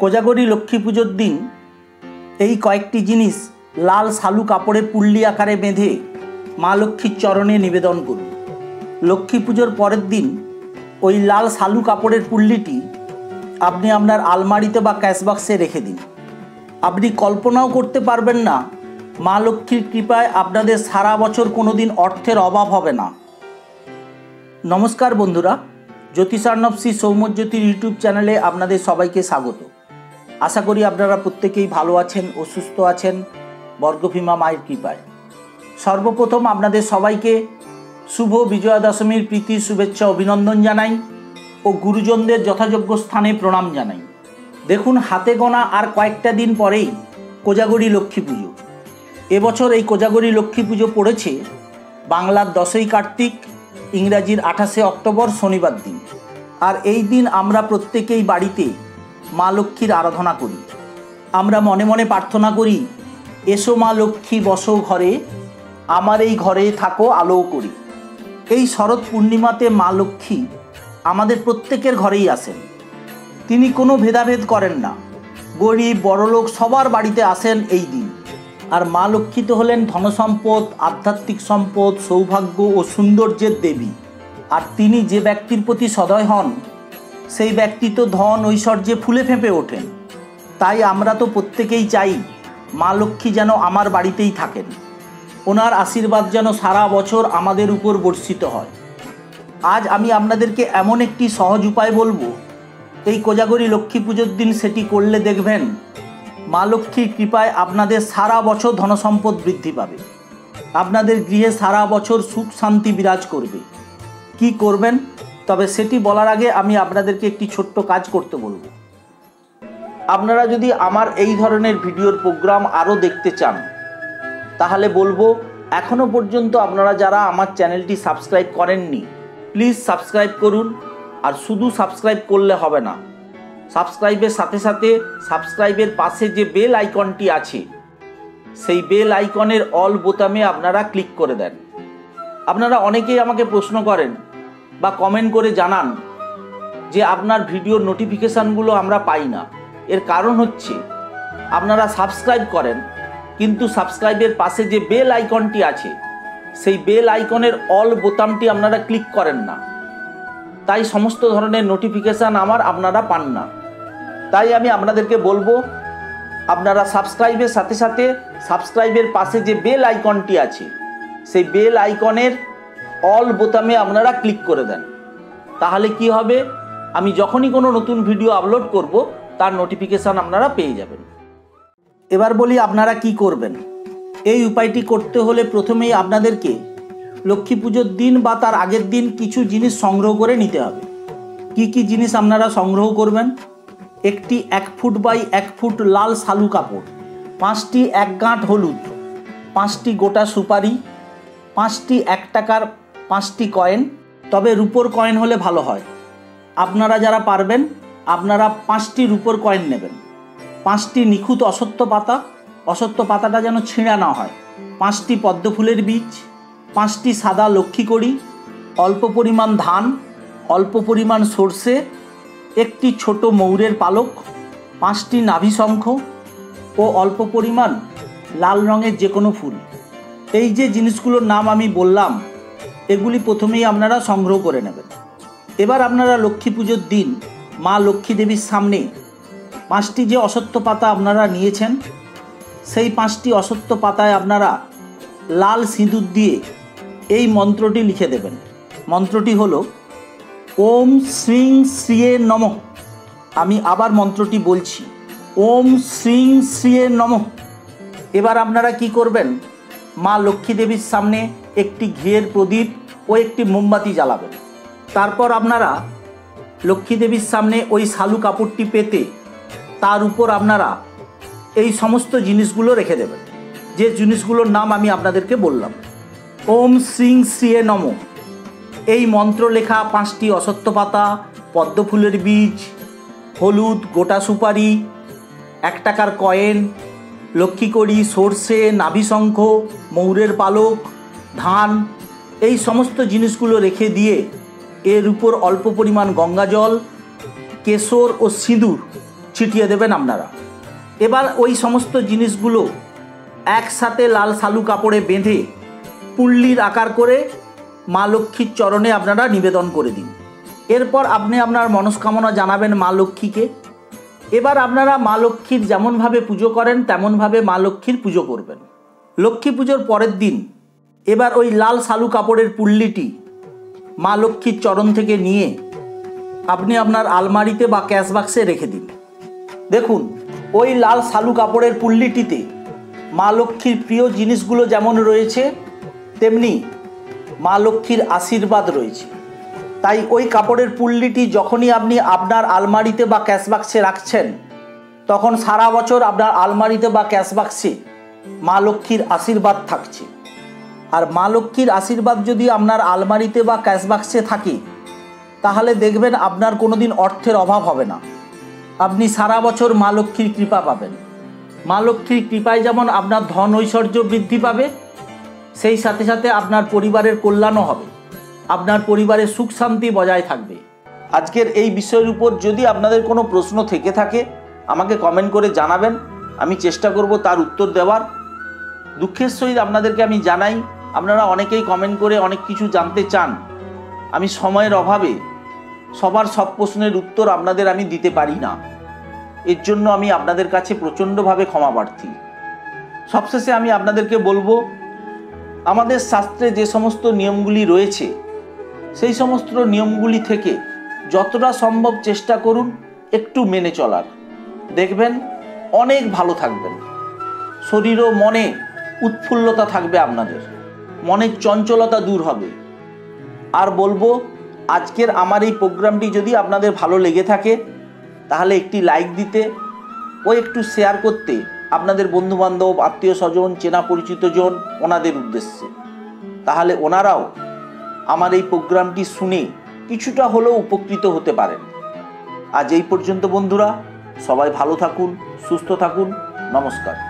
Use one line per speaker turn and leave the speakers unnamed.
কোজাগরি লক্ষ্মী পুজোর দিন এই কয়েকটি জিনিস লাল শালু কাপড়ে পুল্লি আকারে বেঁধে মা লক্ষ্মীর চরণে নিবেদন করুন। লক্ষ্মী পুজোর পরের দিন ওই লাল শালু কাপড়ের পুল্লিটি আপনি আপনার আলমারিতে বা ক্যাশবাক্সে রেখে দিন। আপনি কল্পনাও করতে পারবেন না, মা লক্ষ্মীর কৃপায় আপনাদের সারা বছর কোনো দিন অর্থের অভাব হবে না। নমস্কার বন্ধুরা, জ্যোতিষার্ণব শ্রী সৌম্যজ্যোতির ইউটিউব চ্যানেলে আপনাদের সবাইকে স্বাগত। আশা করি আপনারা প্রত্যেকেই ভালো আছেন ও সুস্থ আছেন। বর্গভীমা মায়ের কৃপায়। সর্বপ্রথম আপনাদের সবাইকে শুভ বিজয়া দশমীর প্রীতি, শুভেচ্ছা, অভিনন্দন জানাই ও গুরুজনদের যথাযোগ্য স্থানে প্রণাম জানাই। দেখুন, হাতে গোনা আর কয়েকটা দিন পরেই কোজাগরি লক্ষ্মী পুজো। এবছর এই কোজাগরি লক্ষ্মী পুজো পড়েছে বাংলার দশই কার্তিক, ইংরাজির আঠাশে অক্টোবর শনিবার দিন। আর এই দিন আমরা প্রত্যেকেই বাড়িতে মা লক্ষ্মীর আরাধনা করি। আমরা মনে মনে প্রার্থনা করি, এসো মা লক্ষ্মী, বসো ঘরে, আমার এই ঘরে থাকো আলো করি। এই শরৎ পূর্ণিমাতে মা লক্ষ্মী আমাদের প্রত্যেকের ঘরেই আসেন। তিনি কোনো ভেদাভেদ করেন না। গরিব, বড়লোক সবার বাড়িতে আসেন এই দিন। আর মা লক্ষ্মী তো হলেন ধনসম্পদ, আধ্যাত্মিক সম্পদ, সৌভাগ্য ও সৌন্দর্যের দেবী। আর তিনি যে ব্যক্তির প্রতি সদয় হন সেই ব্যক্তি তো ধন ঐশ্বর্যে ফুলে ফেঁপে ওঠেন। তাই আমরা তো প্রত্যেকেই চাই মা লক্ষ্মী যেন আমার বাড়িতেই থাকেন। ওনার আশীর্বাদ যেন সারা বছর আমাদের উপর বর্ষিত হয়। আজ আমি আপনাদেরকে এমন একটি সহজ উপায় বলব, এই কোজাগরি লক্ষ্মী পুজোর দিন সেটি করলে দেখবেন মা লক্ষ্মীর কৃপায় আপনাদের সারা বছর ধনসম্পদ বৃদ্ধি পাবে। আপনাদের গৃহে সারা বছর সুখ শান্তি বিরাজ করবে। কি করবেন? তবে সেটি বলার আগে আমি আপনাদেরকে একটি ছোট্ট কাজ করতে বলব। আপনারা যদি আমার এই ধরনের ভিডিওর প্রোগ্রাম আরও দেখতে চান, তাহলে বলব এখনও পর্যন্ত আপনারা যারা আমার চ্যানেলটি সাবস্ক্রাইব করেননি, প্লিজ সাবস্ক্রাইব করুন। আর শুধু সাবস্ক্রাইব করলে হবে না, সাবস্ক্রাইবের সাথে সাথে সাবস্ক্রাইবের পাশে যে বেল আইকনটি আছে, সেই বেল আইকনের অল বোতামে আপনারা ক্লিক করে দেন। আপনারা অনেকেই আমাকে প্রশ্ন করেন বা কমেন্ট করে জানান যে আপনার ভিডিওর নোটিফিকেশানগুলো আমরা পাই না। এর কারণ হচ্ছে আপনারা সাবস্ক্রাইব করেন, কিন্তু সাবস্ক্রাইবের পাশে যে বেল আইকনটি আছে, সেই বেল আইকনের অল বোতামটি আপনারা ক্লিক করেন না। তাই সমস্ত ধরনের নোটিফিকেশান আমার আপনারা পান না। তাই আমি আপনাদেরকে বলব, আপনারা সাবস্ক্রাইবের সাথে সাথে সাবস্ক্রাইবের পাশে যে বেল আইকনটি আছে, সেই বেল আইকনের অল বোতামে আপনারা ক্লিক করে দেন। তাহলে কি হবে? আমি যখনই কোনো নতুন ভিডিও আপলোড করব, তার নোটিফিকেশান আপনারা পেয়ে যাবেন। এবার বলি আপনারা কি করবেন? এই উপায়টি করতে হলে প্রথমেই আপনাদেরকে লক্ষ্মী পুজোর দিন বা তার আগের দিন কিছু জিনিস সংগ্রহ করে নিতে হবে। কি কি জিনিস আপনারা সংগ্রহ করবেন? একটি এক ফুট বাই এক ফুট লাল শালু কাপড়, পাঁচটি এক গাঁট হলুদ, পাঁচটি গোটা সুপারি, পাঁচটি এক টাকার পাঁচটি কয়েন, তবে রুপোর কয়েন হলে ভালো হয়। আপনারা যারা পারবেন, আপনারা পাঁচটি রুপোর কয়েন নেবেন। পাঁচটি নিখুঁত অসত্য পাতা, অসত্য পাতাটা যেন ছিঁড়া না হয়। পাঁচটি পদ্ম ফুলের বীজ, পাঁচটি সাদা লক্ষ্মী কড়ি, অল্প পরিমাণ ধান, অল্প পরিমাণ সর্ষে, একটি ছোট ময়ূরের পালক, পাঁচটি নাভি শঙ্খ ও অল্প পরিমাণ লাল রঙের যে কোনো ফুল। এই যে জিনিসগুলোর নাম আমি বললাম এগুলি প্রথমেই আপনারা সংগ্রহ করে নেবেন। এবার আপনারা লক্ষ্মী পুজোর দিন, মা লক্ষ্মী দেবীর সামনে পাঁচটি যে অসত্য পাতা আপনারা নিয়েছেন, সেই পাঁচটি অসত্য পাতায় আপনারা লাল সিঁদুর দিয়ে এই মন্ত্রটি লিখে দেবেন। মন্ত্রটি হল, ওম শ্রীং শ্রিয়ে নম। আমি আবার মন্ত্রটি বলছি, ওম শ্রীং শ্রিয়ে নম। এবার আপনারা কি করবেন? মা লক্ষ্মী দেবীর সামনে একটি ঘিয়ের প্রদীপ ও একটি মোমবাতি জ্বালাবেন। তারপর আপনারা লক্ষ্মী দেবীর সামনে ওই শালু কাপড়টি পেতে তার উপর আপনারা এই সমস্ত জিনিসগুলো রেখে দেবেন। যে জিনিসগুলোর নাম আমি আপনাদেরকে বললাম। ওম শ্রীং শ্রিয়ে নম। এই মন্ত্র লেখা পাঁচটি অসত্য পাতা পদ্ম ফুলের বীজ, হলুদ, গোটা সুপারি, এক টাকার কয়েন লক্ষ্মীকড়ি সর্ষে, নাভিশঙ্খ ময়ূরের পালক ধান, এই সমস্ত জিনিসগুলো রেখে দিয়ে এর উপর অল্প পরিমাণ গঙ্গা জল, কেশর ও সিঁদুর ছিটিয়ে দেবেন আপনারা। এবার ওই সমস্ত জিনিসগুলো একসাথে লাল সালু কাপড়ে বেঁধে পুল্লির আকার করে মা লক্ষ্মীর চরণে আপনারা নিবেদন করে দিন। এরপর আপনি আপনার মনস্কামনা জানাবেন মা লক্ষ্মীকে। এবার আপনারা মা লক্ষ্মীর যেমনভাবে পুজো করেন, তেমনভাবে মা লক্ষ্মীর পুজো করবেন। লক্ষ্মী পুজোর পরের দিন এবার ওই লাল সালু কাপড়ের পুল্লিটি মা লক্ষ্মীর চরণ থেকে নিয়ে আপনি আপনার আলমারিতে বা ক্যাশ বাক্সে রেখে দিন। দেখুন, ওই লাল সালু কাপড়ের পুল্লিটিতে মা লক্ষ্মীর প্রিয় জিনিসগুলো যেমন রয়েছে, তেমনি মা লক্ষ্মীর আশীর্বাদ রয়েছে। তাই ওই কাপড়ের পুল্লিটি যখনই আপনি আপনার আলমারিতে বা ক্যাশ বাক্সে রাখছেন, তখন সারা বছর আপনার আলমারিতে বা ক্যাশ বাক্সে মা লক্ষ্মীর আশীর্বাদ থাকছে। আর মা লক্ষ্মীর আশীর্বাদ যদি আপনার আলমারিতে বা ক্যাশবাক্সে থাকে, তাহলে দেখবেন আপনার কোনোদিন অর্থের অভাব হবে না। আপনি সারা বছর মা লক্ষ্মীর কৃপা পাবেন। মা লক্ষ্মীর কৃপায় যেমন আপনার ধন ঐশ্বর্য বৃদ্ধি পাবে, সেই সাথে সাথে আপনার পরিবারের কল্যাণও হবে। আপনার পরিবারের সুখ শান্তি বজায় থাকবে। আজকের এই বিষয়ের উপর যদি আপনাদের কোনো প্রশ্ন থেকে থাকে, আমাকে কমেন্ট করে জানাবেন। আমি চেষ্টা করব তার উত্তর দেওয়ার। দুঃখের সহিত আপনাদেরকে আমি জানাই। আপনারা অনেকেই কমেন্ট করে অনেক কিছু জানতে চান। আমি সময়ের অভাবে সবার সব প্রশ্নের উত্তর আপনাদের আমি দিতে পারি না। এর জন্য আমি আপনাদের কাছে প্রচণ্ডভাবে ক্ষমা প্রার্থী। সবশেষে আমি আপনাদেরকে বলব, আমাদের শাস্ত্রে যে সমস্ত নিয়মগুলি রয়েছে, সেই সমস্ত নিয়মগুলি থেকে যতটা সম্ভব চেষ্টা করুন একটু মেনে চলার। দেখবেন অনেক ভালো থাকবেন। শরীর ও মনে উৎফুল্লতা থাকবে আপনাদের। মনের চঞ্চলতা দূর হবে। আর বলব, আজকের আমার এই প্রোগ্রামটি যদি আপনাদের ভালো লেগে থাকে, তাহলে একটি লাইক দিতে ও একটু শেয়ার করতে আপনাদের বন্ধুবান্ধব আত্মীয় স্বজন চেনা পরিচিত জন ওনাদের উদ্দেশ্যে। তাহলে ওনারাও আমার এই প্রোগ্রামটি শুনে কিছুটা হলেও উপকৃত হতে পারেন। আজ এই পর্যন্ত বন্ধুরা, সবাই ভালো থাকুন, সুস্থ থাকুন, নমস্কার।